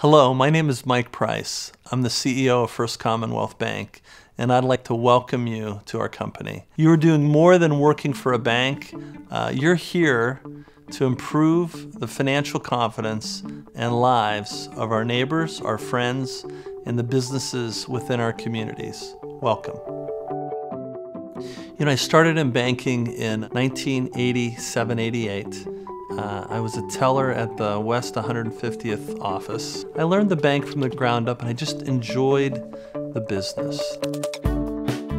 Hello, my name is Mike Price. I'm the CEO of First Commonwealth Bank, and I'd like to welcome you to our company. You are doing more than working for a bank. Uh, you're here to improve the financial confidence and lives of our neighbors, our friends, and the businesses within our communities. Welcome. You know, I started in banking in 1987 88. Uh, I was a teller at the West 150th office. I learned the bank from the ground up and I just enjoyed the business.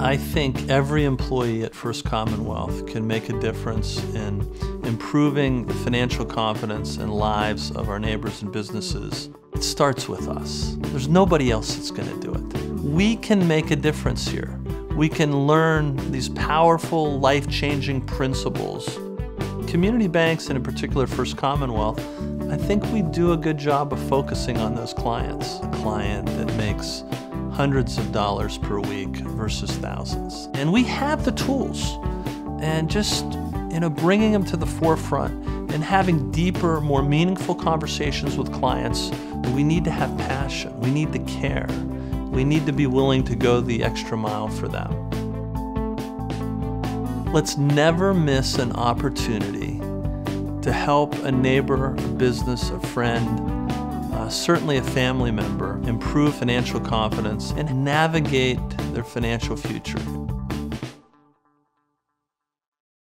I think every employee at First Commonwealth can make a difference in improving the financial confidence and lives of our neighbors and businesses. It starts with us. There's nobody else that's going to do it. We can make a difference here. We can learn these powerful, life-changing principles Community banks, and in particular First Commonwealth, I think we do a good job of focusing on those clients. A client that makes hundreds of dollars per week versus thousands. And we have the tools. And just, you know, bringing them to the forefront and having deeper, more meaningful conversations with clients, we need to have passion. We need to care. We need to be willing to go the extra mile for them. Let's never miss an opportunity to help a neighbor, a business, a friend, uh, certainly a family member improve financial confidence and navigate their financial future.